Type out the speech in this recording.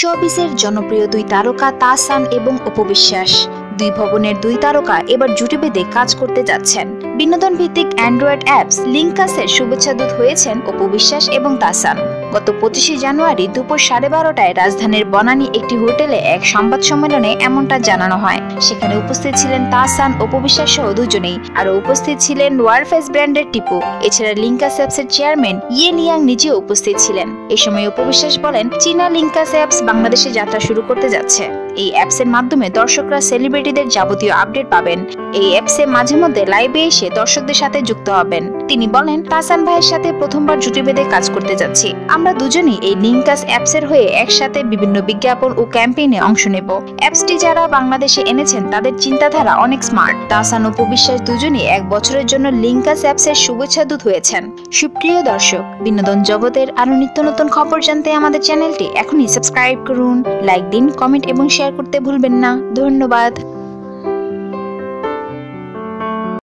শোবিসের জনপ্রিয় দুই তারকা তাসান এবং অপবিশ্বাস দুই ভবনের দুই তারকা এবার জুটি বেঁধে কাজ করতে যাচ্ছেন। বিনোদন ভিত্তিক অ্যান্ড্রয়েড অ্যাপস লিঙ্কাসের শুভেচ্ছাদূত হয়েছেন অপবিশ্বাস এবং তাসান গত পঁচিশে জানুয়ারি দুপুর সাড়ে বারোটায় রাজধানীর বনানী একটি হোটেলে এক সংবাদ সম্মেলনে এমনটা জানানো হয়। সেখানে উপস্থিত ছিলেন তাহসান উপবিশ্বাস সহ দুজনেই। আরও উপস্থিত ছিলেন ওয়ারফেস ব্র্যান্ডের টিপু। এছাড়া লিঙ্কাস অ্যাপসের চেয়ারম্যান ইয়ে লিয়াং নিজেও উপস্থিত ছিলেন। এ সময় উপবিশ্বাস বলেন, চীনা লিঙ্কাস অ্যাপস বাংলাদেশে যাত্রা শুরু করতে যাচ্ছে। এই অ্যাপসের মাধ্যমে দর্শকরা সেলিব্রিটিদের যাবতীয় আপডেট পাবেন। এই অ্যাপসে মাঝে মধ্যে লাইভে এসে দর্শকদের সাথে যুক্ত হবেন। তিনি বলেন তাসান ভাইয়ের সাথে প্রথমবার জুটি বেঁধে কাজ করতে যাচ্ছি। আমরা দুজনেই এই লিঙ্কাস অ্যাপসের হয়ে একসাথে বিভিন্ন বিজ্ঞাপন ও ক্যাম্পেইনে অংশ নেব। অ্যাপসটি যারা বাংলাদেশে এনেছেন, তাদের চিন্তাধারা অনেক স্মার্ট তাসান ও বিশ্বাস দুজনেই এক বছরের জন্য লিঙ্কাস অ্যাপসের শুভেচ্ছা দূত হয়েছেন। সুপ্রিয় দর্শক, বিনোদন জগতের আরও নিত্য নতুন খবর জানতে আমাদের চ্যানেলটি এখনই সাবস্ক্রাইব করুন লাইক দিন কমেন্ট এবং শেয়ার করতে ভুলবেন না। ধন্যবাদ।